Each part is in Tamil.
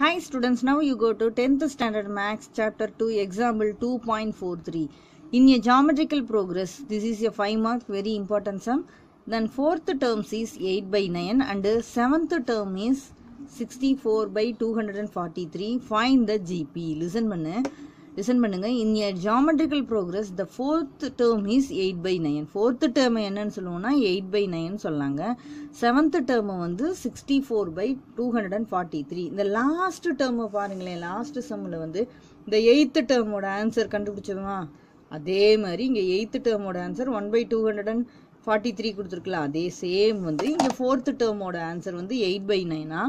Hi students, now you go to 10th standard max chapter 2 example 2.43. In a geometrical progress, this is a 5 mark very important sum. Then fourth term is 8 by 9 and seventh term is 64 by 243. Find the GP. Listen பண்ணு Listen பண்ணுங்க. In a geometrical progress the fourth term is 8 by 9 fourth term என்னன்னு சொல்லுவோம்னா எயிட் பை நைன் சொல்லாங்க. செவன்த் டேர்ம் வந்து sixty four by two hundred and forty three இந்த லாஸ்ட் டேர்ம் பாருங்களேன். லாஸ்ட் செம்மில் வந்து இந்த எயித்து டேர்மோட ஆன்சர் கண்டுபிடிச்சதுமா அதே மாதிரி இங்கே eighth டேர்மோட answer one by two hundred and forty three கொடுத்துருக்கலாம். அதே சேம் வந்து இங்கே ஃபோர்த்து டேர்மோட ஆன்சர் வந்து எயிட் பை நைனா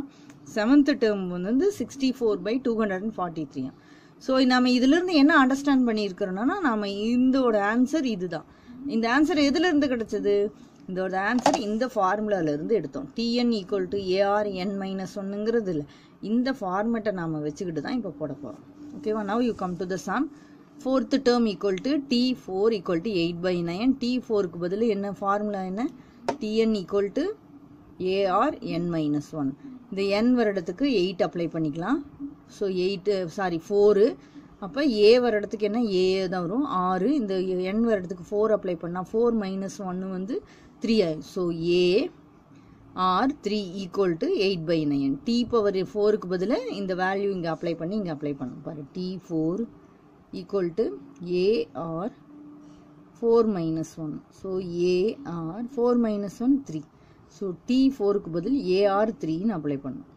செவன்த்து டேர்ம் வந்து sixty four by two hundred and forty த்ரீயா so நம்ம இதிலிருந்து என்ன அண்டர்ஸ்டாண்ட் பண்ணியிருக்கிறோன்னா நம்ம இந்தோட ஆன்சர் இதுதான். இந்த ஆன்சர் எதுலேருந்து கிடச்சிது? இதோட ஆன்சர் இந்த ஃபார்முலாலிருந்து எடுத்தோம். TN equal to AR N minus ஒன்னுங்கிறது இல்லை. இந்த ஃபார்மேட்டை நாம் வச்சுக்கிட்டு தான் இப்போ போட போகிறோம் ஓகேவா now you come to the sum fourth term equal to T four equal to eight by nine T ஃபோருக்கு பதில் என்ன? ஃபார்முலா என்ன? TN equal to AR N minus one இந்த என் வருடத்துக்கு எயிட் அப்ளை பண்ணிக்கலாம். ஸோ எயிட்டு சாரி ஃபோரு அப்போ ஏ வர இடத்துக்கு என்ன? ஏ தான் வரும். ஆறு. இந்த என் வர இடத்துக்கு ஃபோர் அப்ளை பண்ணால் ஃபோர் மைனஸ் ஒன்று வந்து த்ரீ ஆயிடும் so A R three equal to eight by nine T power ஃபோருக்கு பதிலாக இந்த வேல்யூ இங்கே அப்ளை பண்ணி இங்கே அப்ளை பண்ணணும். பாரு T four equal to AR four minus one so AR four minus one three so T ஃபோருக்கு பதில் ஏஆர் த்ரீன்னு அப்ளை பண்ணணும்.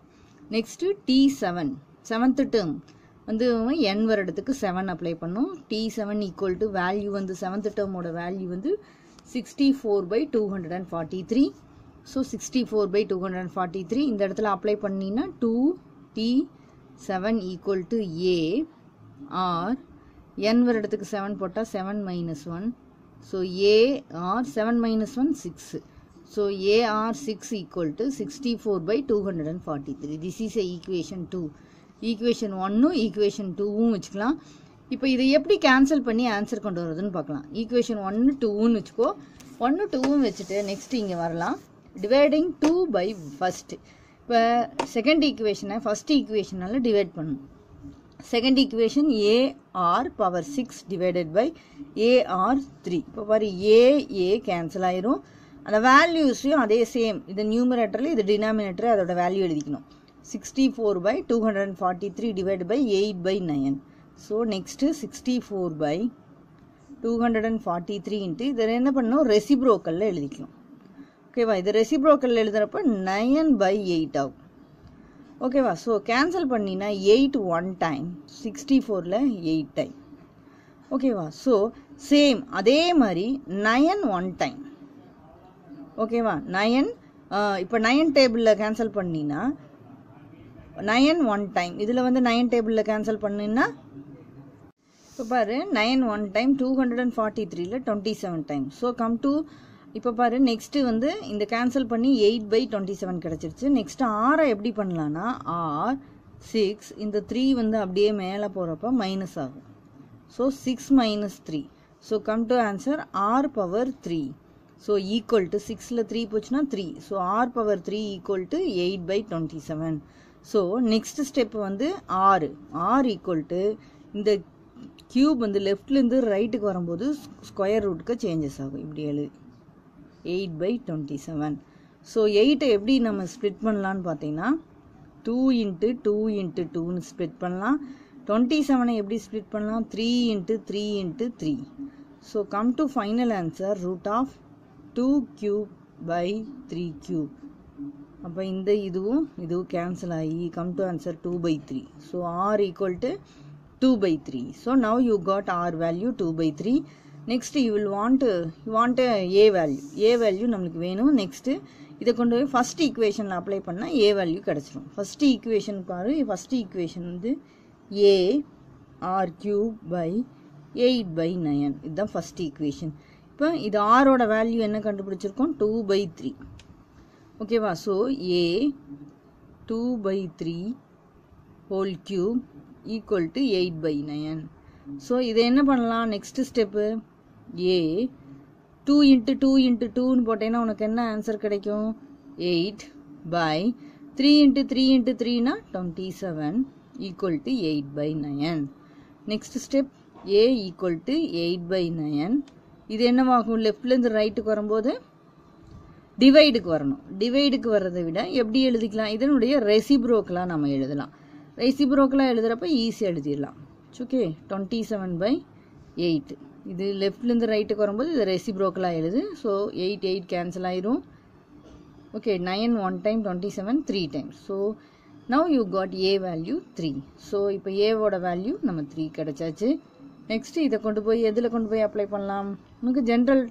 Next T seven seventh term வந்து என் வருடத்துக்கு செவன் அப்ளை பண்ணும். T seven equal to value வந்து செவன்த் டேர்மோட வேல்யூ வந்து sixty four by two hundred and forty three so sixty four by two hundred and forty three இந்த இடத்துல அப்ளை பண்ணினா two T seven equal to A R N வருடத்துக்கு செவன் போட்டால் seven minus one so A R seven minus one six so AR six equal to sixty four by two hundred and forty three this is a equation two equation ஒன்னும் ஈக்குவேஷன் டூவும் வச்சுக்கலாம். இப்போ இதை எப்படி கேன்சல் பண்ணி ஆன்சர் கொண்டு வரதுன்னு பார்க்கலாம். ஈக்குவேஷன் ஒன்று டூன்னு வச்சுக்கோ. ஒன்று டூவும் வச்சுட்டு நெக்ஸ்ட் இங்கே வரலாம். டிவைடிங் டூ பை ஃபஸ்ட்டு இப்போ செகண்ட் ஈக்குவேஷனை ஃபஸ்ட் ஈக்குவேஷனால் டிவைட் பண்ணணும். Second equation AR power six divided by AR three இப்போ பாரு ஏஏ கேன்சல் ஆயிரும். அந்த வேல்யூஸையும் அதே சேம் இது நியூமரேட்டரில் இது டினாமினேட்டர் அதோட வேல்யூ எழுதிக்கணும். Sixty four by two hundred and forty three divide by eight by nine so next sixty four by two hundred and forty three into இதில் என்ன பண்ணணும் ரெசிப்ரோக்கலில் எழுதிக்கணும் ஓகேவா இது ரெசிப்ரோக்கல் எழுதுகிறப்ப நயன் பை எயிட் ஆகும் ஓகேவா ஸோ கேன்சல் பண்ணினா எயிட் ஒன் டைம் சிக்ஸ்டி ஃபோரில் எயிட் டைம் ஓகேவா ஸோ சேம் அதே மாதிரி நயன் ஒன் டைம் ஓகேவா நயன் இப்போ நயன் டேபிளில் கேன்சல் பண்ணினா நயன் ஒன் டைம் இதில் வந்து நயன் டேபிளில் கேன்சல் பண்ணினா இப்போ பாரு nine one time two hundred and forty த்ரீல twenty seven time so come to இப்போ பாரு நெக்ஸ்ட்டு வந்து இந்த கேன்சல் பண்ணி எயிட் பை டுவெண்ட்டி செவன் கிடச்சிருச்சு. நெக்ஸ்ட்டு ஆரை எப்படி பண்ணலான்னா ஆர் சிக்ஸ் இந்த த்ரீ வந்து அப்படியே மேலே போகிறப்ப மைனஸ் ஆகும். So six minus three so come to answer R power three so equal to சிக்ஸில் த்ரீ போச்சுன்னா three so R power three equal to eight by twenty seven so next step வந்து ஆறு ஆர் ஈக்குவல் டு இந்த கியூப் வந்து லெஃப்ட்லேருந்து ரைட்டுக்கு வரும்போது ஸ்கொயர் ரூட்டுக்கு சேஞ்சஸ் ஆகும். இப்படி எழுது eight by twenty seven so எயிட்டை எப்படி நம்ம ஸ்ப்ளிட் பண்ணலான்னு பார்த்தீங்கன்னா டூ இன்ட்டு டூ இன்ட்டு டூன்னு ஸ்ப்ளிட் பண்ணலாம். டுவெண்ட்டி செவனை எப்படி ஸ்ப்ளிட் பண்ணலாம்? Three into three into three so come to final answer root of two cube by three cube அப்போ இந்த இதுவும் இதுவும் கேன்சல் ஆகி come to answer two by three so R equal to two by three so now you got R value two by three next you will want you want A value A value நம்மளுக்கு வேணும். நெக்ஸ்ட்டு இதை கொண்டு போய் ஃபஸ்ட் ஈக்குவேஷனில் அப்ளை பண்ணால் ஏ வேல்யூ கிடச்சிரும். ஃபஸ்ட் ஈக்குவேஷன் பாரு. ஃபஸ்ட் ஈக்குவேஷன் வந்து A R cube by eight by nine இதுதான் ஃபஸ்ட் ஈக்குவேஷன் இப்போ இது ஆரோட வேல்யூ என்ன கண்டுபிடிச்சிருக்கோம்? டூ பை த்ரீ ஓகேவா so A two by three whole cube equal to eight by nine so இதை என்ன பண்ணலாம்? Next step A two into two into டூன்னு போட்டேன்னா உனக்கு என்ன ஆன்சர் கிடைக்கும்? Eight by three into three into த்ரீனா twenty seven equal to eight by nine next step A equal to eight by nine இது என்னவாகும்? லெஃப்ட்லேருந்து ரைட்டுக்கு வரும்போது டிவைடுக்கு வரணும். டிவைடுக்கு வர்றதை விட எப்படி எழுதிக்கலாம்? இதனுடைய ரெசிப்ரோக்கலாக நம்ம எழுதலாம். ரெசிப்ரோக்கலாக எழுதுகிறப்ப ஈஸியாக எழுதிடலாம். Okay twenty seven by eight இது லெஃப்ட்லேருந்து ரைட்டுக்கு வரும்போது இது ரெசிப்ரோக்கலாக எழுது. ஸோ எயிட் எயிட் கேன்சல் ஆயிரும். Okay nine one time twenty seven three times so now you got A value three so இப்போ ஏவோட வேல்யூ நம்ம த்ரீ கிடச்சாச்சு. நெக்ஸ்ட்டு இதை கொண்டு போய் எதில் கொண்டு போய் அப்ளை பண்ணலாம்? நமக்கு ஜென்ரல்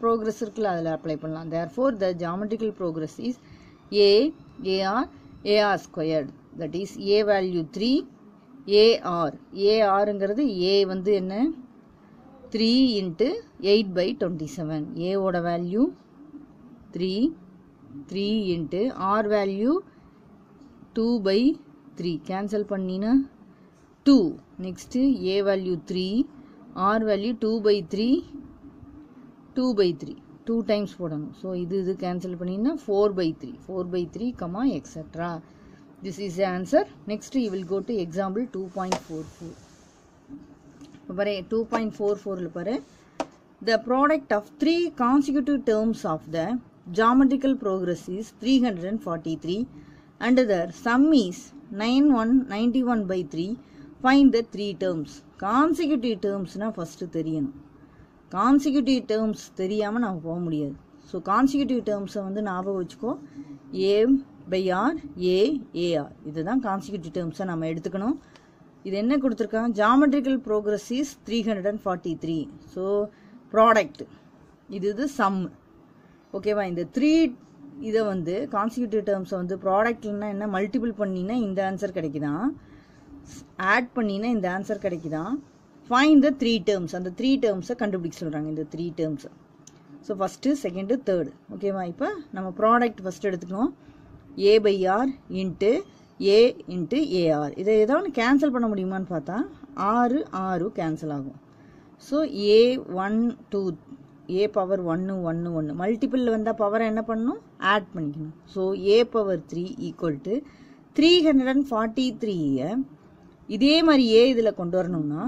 ப்ரோக்ரஸ் இருக்குல்ல அதில் அப்ளை பண்ணலாம். Therefore the geometrical progress is a a r a r squared that is a value three a r ஏஆருங்கிறது ஏ வந்து என்ன? Three into eight by twenty seven ஏவோட value three three into r value two by three cancel பண்ணினா two next a value three r value two by three two by three two times போடணும். ஸோ இது இது கேன்சல் பண்ணிங்கன்னா four by three four by three comma extra this is answer next you will go to example two point four four இப்போ பாரு டூ பாயிண்ட் ஃபோர் ஃபோரில் பாரு. The product of three consecutive terms of the geometrical progress is three hundred and forty three and the sum is nine one ninety one by three find the three terms consecutive டேர்ம்ஸ்னால் first தெரியணும். கான்சிக்யூட்டிவ் டேர்ம்ஸ் தெரியாமல் நம்ம போக முடியாது. ஸோ கான்சிக்யூட்டிவ் டேர்ம்ஸை வந்து ஞாபகம் வச்சுக்கோ. A by R A AR இதுதான் கான்சிக்யூட்டிவ் டேர்ம்ஸை நம்ம எடுத்துக்கணும். இது என்ன கொடுத்துருக்காங்க? Geometrical progress is three hundred and forty three so product இது இது சம் ஓகேவா இந்த த்ரீ இதை வந்து கான்சிக்யூட்டிவ் டேர்ம்ஸை வந்து ப்ராடக்ட்லனா என்ன? மல்டிபிள் பண்ணினா இந்த ஆன்சர் கிடைக்குதான் ஆட் பண்ணினா இந்த ஆன்சர் கிடைக்குதான் ஃபைன் த த்ரீ டேர்ம்ஸ் அந்த த்ரீ டேர்ம்ஸை கண்டுபிடிக்க சொல்கிறாங்க இந்த த்ரீ டேர்ம்ஸை ஸோ ஃபஸ்ட்டு செகண்டு தேர்டு ஓகேவா இப்போ? நம்ம ப்ராடக்ட் ஃபஸ்ட் எடுத்துக்கணும் A by R into A into AR இதை ஏதாவது கேன்சல் பண்ண முடியுமான்னு பார்த்தா ஆறு ஆறு கேன்சல் ஆகும். So A one two A power ஒன்று ஒன்று ஒன்று மல்டிப்பிளில் வந்தால் பவரை என்ன பண்ணணும்? ஆட் பண்ணிக்கணும். So A power three equal to three hundred and forty த்ரீயை இதே மாதிரி ஏ இதில் கொண்டு வரணும்னா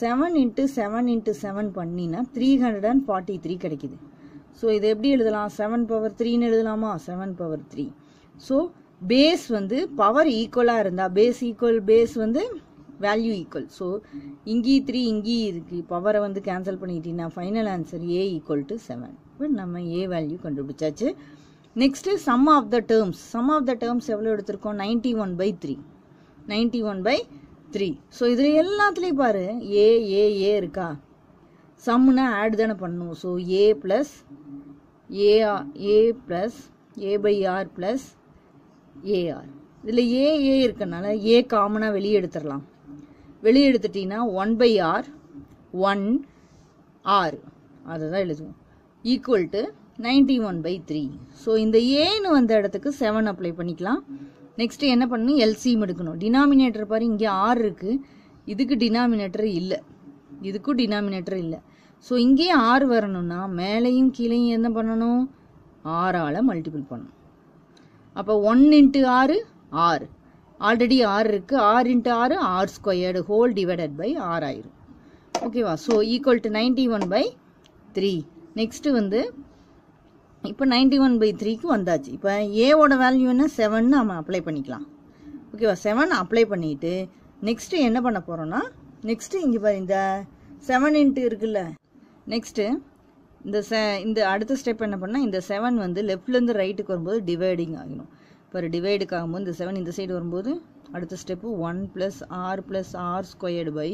seven into seven into seven பண்ணினா three hundred and forty three கிடைக்குது. ஸோ இதை எப்படி எழுதலாம்? செவன் பவர் த்ரீன்னு எழுதலாமா? Seven power three so base வந்து பவர் ஈக்குவலாக இருந்தால் பேஸ் ஈக்குவல் பேஸ் வந்து வேல்யூ ஈக்குவல் ஸோ இங்கி த்ரீ இங்கி இருக்கு. பவரை வந்து கேன்சல் பண்ணிட்டீங்கன்னா final answer A equal to seven இப்போ நம்ம ஏ வேல்யூ கண்டுபிடிச்சாச்சு. Next sum of the terms sum of the terms எவ்வளோ எடுத்திருக்கோம்? Ninety one by three ninety one by three so இதில் எல்லாத்துலேயும் பாரு ஏ ஏ ஏ இருக்கா? சம்முனா ஆட் தானே பண்ணணும். So A plus A A plus A by R plus AR இதில் ஏ ஏ இருக்கனால ஏ காமனாக வெளியே எடுத்துடலாம். வெளியே எடுத்துட்டீங்கன்னா one by r one r அதை தான் எழுதுவோம். Equal to ninety one by three so இந்த ஏன்னு வந்த இடத்துக்கு செவன் அப்ளை பண்ணிக்கலாம். நெக்ஸ்ட்டு என்ன பண்ணணும்? எல்சிஎம் எடுக்கணும். டினாமினேட்டர் பாரு இங்கே ஆறு இருக்குது இதுக்கு டினாமினேட்டர் இல்லை. இதுக்கும் டினாமினேட்டர் இல்லை. ஸோ இங்கேயும் ஆறு வரணும்னா மேலேயும் கீழேயும் என்ன பண்ணணும்? ஆறால் மல்டிபிள் பண்ணணும். அப்போ ஒன் இன்ட்டு ஆறு ஆறு ஆல்ரெடி ஆறு இருக்குது ஆறு இன்ட்டு ஆறு r squared whole divided by ஆறாயிரும் ஓகேவா so equal to ninety one by three next வந்து இப்போ நைன்டி ஒன் பை த்ரீக்கு வந்தாச்சு. இப்போ ஏவோட வேல்யூ என்ன? செவன் நம்ம அப்ளை பண்ணிக்கலாம். ஓகேவா செவன் அப்ளை பண்ணிவிட்டு நெக்ஸ்ட்டு என்ன பண்ண போகிறோன்னா நெக்ஸ்ட்டு இங்கே பாரு இந்த செவன் இன்ட்டு இருக்குல்ல. நெக்ஸ்ட்டு இந்த செ இந்த அடுத்த ஸ்டெப் என்ன பண்ணால் இந்த செவன் வந்து லெஃப்ட்லேருந்து ரைட்டுக்கு வரும்போது டிவைடிங் ஆகணும் இப்போ டிவைடுக்கு ஆகும்போது இந்த செவன் இந்த சைடு வரும்போது அடுத்த step one plus r plus r squared by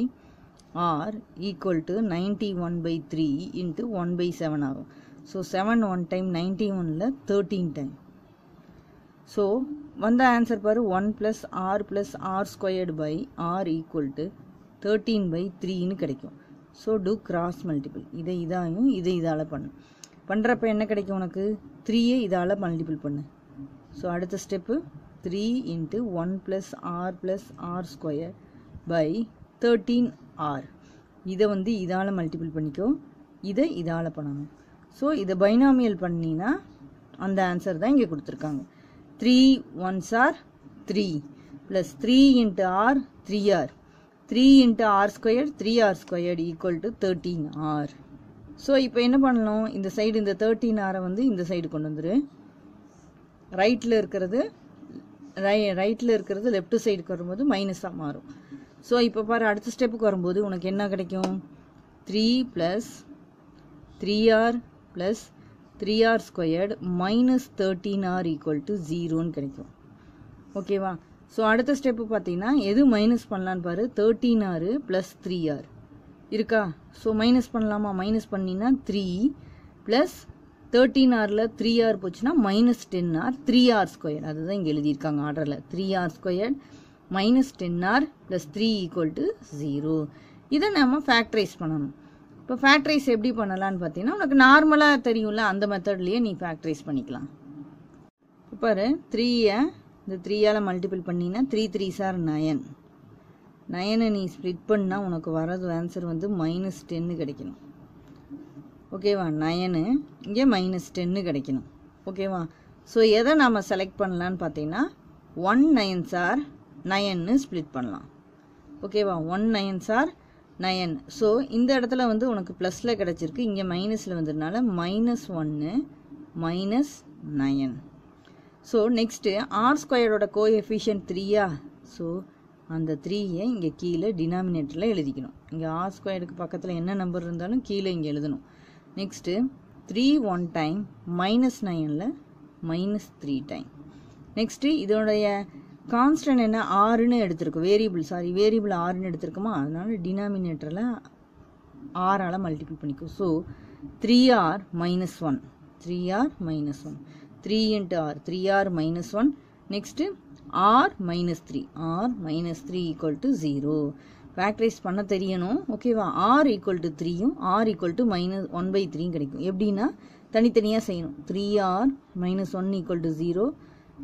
r equal to ninety one by three into one by seven ஆகும். So seven one time ninety ஒனில் தேர்ட்டீன் டைம் ஸோ வந்த ஆன்சர் பாரு one plus r plus r squared by r equal to thirteen by த்ரீன்னு கிடைக்கும். ஸோ டூ கிராஸ் மல்டிபிள் இதை இதாயும் இதை இதால் பண்ணு. பண்ணுறப்ப என்ன கிடைக்கும் உனக்கு? த்ரீயே இதால் மல்டிபிள் பண்ணு. ஸோ அடுத்த step three into one plus r plus r square by thirteen r இதை வந்து இதால் மல்டிபிள் பண்ணிக்கோ. இதை இதால் பண்ணணும். ஸோ இதை பைனாமியல் பண்ணினா அந்த ஆன்சர் தான் இங்கே கொடுத்துருக்காங்க. Three ones r three plus three into r three r three into r square three r square equal to thirteen r so இப்போ என்ன பண்ணணும்? இந்த சைடு இந்த தேர்ட்டீன் ஆரை வந்து இந்த சைடு கொண்டு வந்துரு. ரைட்டில் இருக்கிறது ரை ரைட்டில் இருக்கிறது லெஃப்ட் சைடுக்கு வரும்போது மைனஸாக மாறும். ஸோ இப்போ பாரு அடுத்த ஸ்டெப்புக்கு வரும்போது உனக்கு என்ன கிடைக்கும்? Three plus three r plus three r squared minus thirteen r equal to ஜீரோன்னு கிடைக்கும். ஓகேவா ஸோ அடுத்த ஸ்டெப்பு பார்த்தீங்கன்னா எது மைனஸ் பண்ணலான்னு பாரு? தேர்ட்டீன் ஆறு ப்ளஸ் த்ரீ ஆர் இருக்கா? ஸோ மைனஸ் பண்ணலாமா? மைனஸ் பண்ணினா த்ரீ ப்ளஸ் தேர்ட்டீன் ஆரில் த்ரீ ஆர் போச்சுன்னா minus ten r three r square அதுதான் இங்கே எழுதியிருக்காங்க ஆர்டரில் three r square minus ten r plus three equal to zero இதை நம்ம ஃபேக்டரைஸ் பண்ணணும். இப்போ ஃபேக்டரைஸ் எப்படி பண்ணலான்னு பார்த்தீங்கன்னா உனக்கு நார்மலாக தெரியும்ல அந்த மெத்தட்லேயே நீ ஃபேக்டரைஸ் பண்ணிக்கலாம். இப்போ பாரு த்ரீயை இந்த த்ரீயால் மல்டிபிள் பண்ணிங்கன்னா த்ரீ த்ரீ சார் நயன் நயனை நீ ஸ்ப்ளிட் பண்ணால் உனக்கு வரது ஆன்சர் வந்து மைனஸ் டென்னு கிடைக்கணும். ஓகேவா நயனு இங்கே மைனஸ் டென்னு கிடைக்கணும். ஓகேவா ஸோ எதை நாம் செலக்ட் பண்ணலான்னு பார்த்தீங்கன்னா ஒன் நயன் சார் நயன்னு ஸ்ப்ளிட் பண்ணலாம். ஓகேவா one nine sir nine. So இந்த இடத்துல வந்து உனக்கு ப்ளஸில் கிடச்சிருக்கு. இங்கே மைனஸில் வந்ததுனால மைனஸ் ஒன்று minus nine so next r ஸ்கொயரோட கோ எஃபிஷியன்ட் த்ரீயா ஸோ அந்த த்ரீயை இங்கே கீழே டினாமினேட்டரில் எழுதிக்கணும். இங்கே ஆர் ஸ்கொயருக்கு பக்கத்தில் என்ன நம்பர் இருந்தாலும் கீழே இங்கே எழுதணும். Next three one time minus நைனில் மைனஸ் த்ரீ டைம் நெக்ஸ்ட்டு இதோடைய கான்ஸ்டன்ட் என்ன? ஆறுன்னு எடுத்திருக்கோம் வேரியபிள் சாரி வேரியபிள் ஆறுன்னு எடுத்திருக்கோமா? அதனால டினாமினேட்டரில் ஆறால் மல்டிபிள் பண்ணிக்கும் so three r minus one three r minus one three into r three r minus one next r minus three r minus three equal to zero factorise பண்ண தெரியணும். ஓகேவா ஆர் ஈக்குவல் டு த்ரீயும் r equal to minus one by த்ரீயும் கிடைக்கும். எப்படின்னா தனித்தனியாக செய்யணும். Three r minus one equal to zero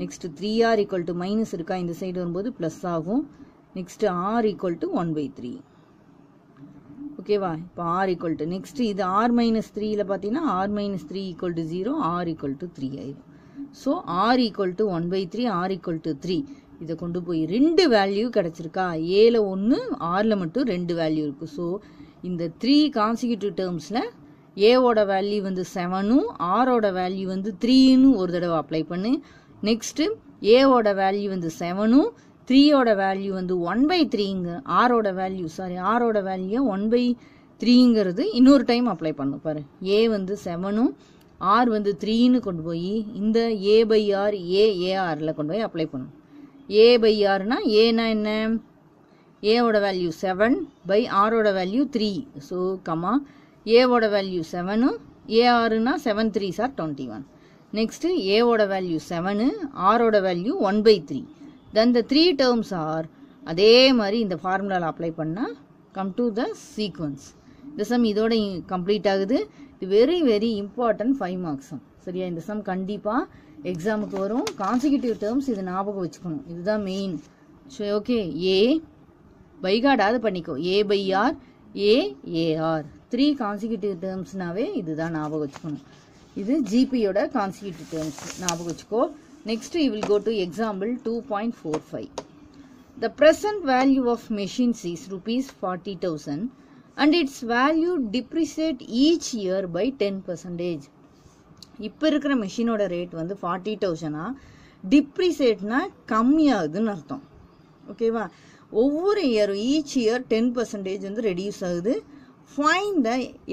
next three r equal to minus இருக்கா? இந்த சைடு வரும்போது ப்ளஸ் ஆகும். Next r equal to one by three ஓகேவா இப்போ ஆர் ஈக்குவல் டு நெக்ஸ்ட் இது ஆர் மைனஸ் த்ரீயில் பார்த்தீங்கன்னா r minus three equal to zero r equal to three ஆயிடும் so r equal to one by three r equal to three இதை கொண்டு போய் ரெண்டு வேல்யூ கிடச்சிருக்கா? ஏல ஒன்று ஆறில் மட்டும் ரெண்டு வேல்யூ இருக்குது ஸோ இந்த த்ரீ கான்சிக்யூட்டிவ் டேர்ம்ஸில் ஏவோட வேல்யூ வந்து செவனும் ஆரோட வேல்யூ வந்து த்ரீன்னு ஒரு தடவை அப்ளை பண்ணு. நெக்ஸ்ட்டு ஏவோட வேல்யூ வந்து செவனும் த்ரீயோட வேல்யூ வந்து ஒன் பை த்ரீங்க ஆரோட வேல்யூ சாரி ஆரோட வேல்யூ ஒன் பை த்ரீங்கிறது இன்னொரு டைம் அப்ளை பண்ணும். பாரு ஏ வந்து செவனும் ஆர் வந்து த்ரீன்னு கொண்டு போய் இந்த ஏ பை ஆர் ஏ ஏஆரில் கொண்டு போய் அப்ளை பண்ணும். ஏ பை ஆர்னா ஏனா என்ன? ஏவோட வேல்யூ செவன் பை ஆரோட வேல்யூ த்ரீ ஸோ கமா ஏவோட வேல்யூ செவனும் ஏஆர்னா seven three sir twenty one next ஏவோட வேல்யூ செவனு ஆரோட value one by three then the three terms r அதே மாதிரி இந்த ஃபார்முலாவில் அப்ளை பண்ணால் கம் டு த சீக்வன்ஸ் இந்த சம் இதோட கம்ப்ளீட் ஆகுது. இது very very important five marks sum சரியா? இந்த சம் கண்டிப்பாக எக்ஸாமுக்கு வரும். கான்சிக்யூட்டிவ் டேர்ம்ஸ் இது ஞாபகம் வச்சுக்கணும். இதுதான் மெயின் சரி ஓகே ஏ பைகாடாவது பண்ணிக்கோ. A by r a a r three consecutive டேர்ம்ஸ்னாவே இதுதான் ஞாபகம் வச்சுக்கணும். இது ஜிபியோட கான்சிக்யூட்டிவ் டேர்ம்ஸ் ஞாபகம் வச்சுக்கோ. Next you will go to example two point four five the present value of machines is rupees forty thousand and its value depreciate each year by ten percentage இப்போ இருக்கிற மிஷினோட ரேட் வந்து ஃபார்ட்டி தௌசண்டா டிப்ரிசியேட்னா கம்மியாகுதுன்னு அர்த்தம். ஓகேவா ஒவ்வொரு இயரும் ஈச் இயர் டென் பர்சன்டேஜ் வந்து ரெடியூஸ் ஆகுது. Fine the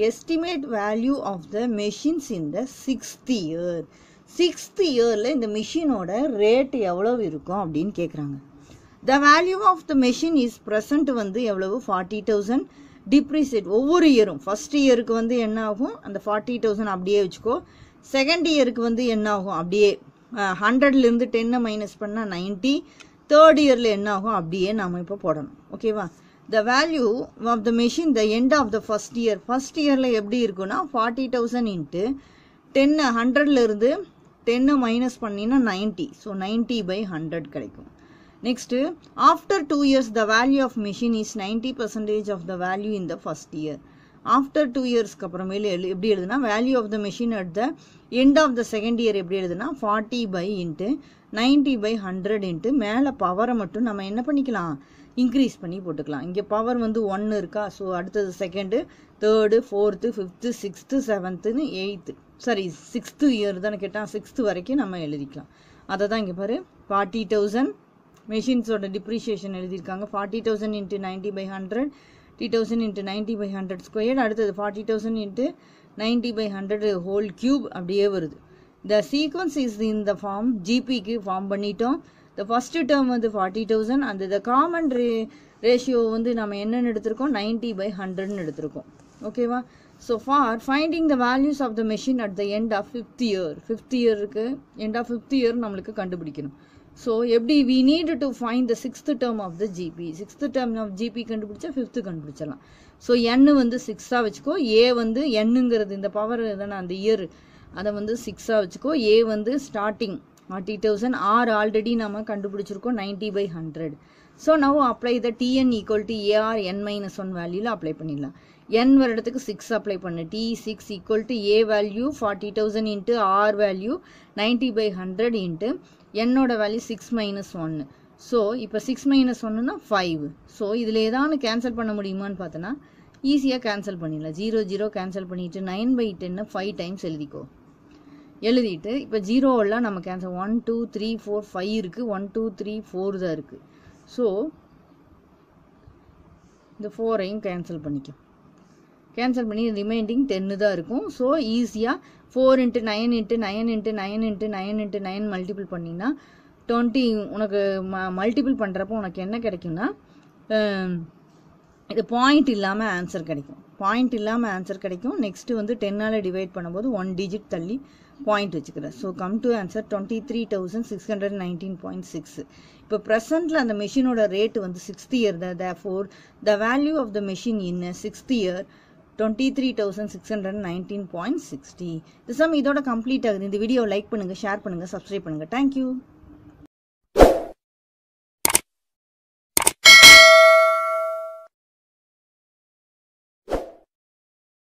estimate value of the machines in the sixth year sixth இயரில் இந்த மிஷினோட ரேட் எவ்வளவு இருக்கும் அப்படின்னு கேட்குறாங்க the value of the machine is present வந்து எவ்வளவு? ஃபார்ட்டி தௌசண்ட் டிப்ரிசியேட் ஒவ்வொரு இயரும் ஃபர்ஸ்ட் இயருக்கு வந்து என்ன ஆகும்? அந்த ஃபார்ட்டி தௌசண்ட் அப்படியே வச்சுக்கோ. செகண்ட் இயருக்கு வந்து என்ன ஆகும்? அப்படியே ஹண்ட்ரட்லேருந்து டென்னை மைனஸ் பண்ணால் நைன்ட்டி தேர்ட் இயரில் என்ன ஆகும்? அப்படியே நாம் இப்போ போடணும். ஓகேவா the value of the machine the end of the first year first இயரில் எப்படி இருக்குன்னா ஃபார்ட்டி தௌசண்ட் இன்ட்டு டென்னு ஹண்ட்ரட்லேருந்து டென்னை மைனஸ் பண்ணினா ninety so ninety by hundred கிடைக்கும். Next after two years the value of machine is ninety percentage of the value in the first year after two இயர்ஸ்க்கு அப்புறமேலு எழு எப்படி எழுதுனா value of the machine at the end of the second year எப்படி எழுதுனா forty by into ninety by hundred into மேலே பவரை மட்டும் நம்ம என்ன பண்ணிக்கலாம்? இன்க்ரீஸ் பண்ணி போட்டுக்கலாம். இங்கே பவர் வந்து ஒன்று இருக்கா? ஸோ அடுத்தது second third fourth fifth sixth செவன்த்துன்னு eighth sorry sixth year தானே கேட்டால் சிக்ஸ்த்து வரைக்கும் நம்ம எழுதிக்கலாம். அதை தான் இங்கே பாரு. ஃபார்ட்டி தௌசண்ட் மெஷின்ஸோட டிப்ரிஷியேஷன் எழுதியிருக்காங்க. Forty thousand into ninety by hundred three thousand into ninety by hundred square அடுத்தது forty thousand into ninety by hundred whole cube அப்படியே வருது. The sequence is in the form ஜிபிக்கு form பண்ணிட்டோம். த ஃபஸ்ட்டு டேர்ம் வந்து ஃபார்ட்டி தௌசண்ட் அந்த த காமன் ரே ரேஷியோ வந்து நம்ம என்னென்னு எடுத்திருக்கோம்? நைன்ட்டி பை ஹண்ட்ரட்னு எடுத்திருக்கோம். ஓகேவா so for finding the values of the machine at the end of fifth year fifth இயருக்கு எண்ட் ஆஃப் ஃபிஃப்த் இயர் நம்மளுக்கு கண்டுபிடிக்கணும். ஸோ எப்படி we need to find the sixth term of the GP sixth term of GP கண்டுபிடிச்சா ஃபிஃப்த்து கண்டுபிடிச்சிடலாம். ஸோ என் வந்து சிக்ஸாக வச்சுக்கோ. ஏ வந்து என்னுங்கிறது இந்த பவர் தானே அந்த இயர் அதை வந்து சிக்ஸாக வச்சுக்கோ. ஏ வந்து starting forty thousand r already நம்ம கண்டுபிடிச்சிருக்கோம் ninety by hundred so now apply the t n equal to a r n minus one வேல்யூவில் அப்ளை பண்ணிடலாம். என் வருடத்துக்கு சிக்ஸ் அப்ளை பண்ணு. T six equal to a value forty thousand into r value ninety by hundred into என்னோட வேல்யூ சிக்ஸ் மைனஸ் ஒன்று ஸோ இப்போ சிக்ஸ் மைனஸ் ஒன்றுனா ஃபைவ் ஸோ இதில் ஏதாவது கேன்சல் பண்ண முடியுமான்னு பார்த்தோன்னா ஈஸியாக கேன்சல் பண்ணிடலாம். ஜீரோ ஜீரோ கேன்சல் பண்ணிவிட்டு nine by ten five times எழுதிக்கோ. எழுதிட்டு இப்போ ஜீரோவெல்லாம் நம்ம answer one two three four five இருக்குது ஒன் டூ த்ரீ ஃபோர் தான் இருக்குது ஸோ இந்த ஃபோரையும் கேன்சல் பண்ணிக்கும். கேன்சல் பண்ணி ரிமைண்டிங் டென்னு தான் இருக்கும். ஸோ ஈஸியாக four into nine into nine into nine into nine into nine multiple பண்ணிங்கன்னா டுவெண்ட்டி உனக்கு ம மல்டிபிள் பண்ணுறப்போ உனக்கு என்ன கிடைக்கும்னா இது பாயிண்ட் இல்லாமல் ஆன்சர் கிடைக்கும். பாயிண்ட் இல்லாமல் ஆன்சர் கிடைக்கும். நெக்ஸ்ட்டு வந்து டென்னால் டிவைட் பண்ணும்போது ஒன் டிஜிட் தள்ளி பாயிண்ட் வச்சுக்கிறேன். So come to answer twenty three thousand six hundred nineteen point six இப்போ ப்ரெசென்ட்டில் அந்த மெஷினோட ரேட் வந்து சிக்ஸ்த் இயர் தான். Therefore the value of the machine in sixth year twenty three thousand six hundred nineteen point sixty இது சம் இதோட கம்ப்ளீட் ஆகுது. இந்த வீடியோ லைக் பண்ணுங்கள் ஷேர் பண்ணுங்கள் சப்ஸ்கிரைப் பண்ணுங்கள் தேங்க்யூ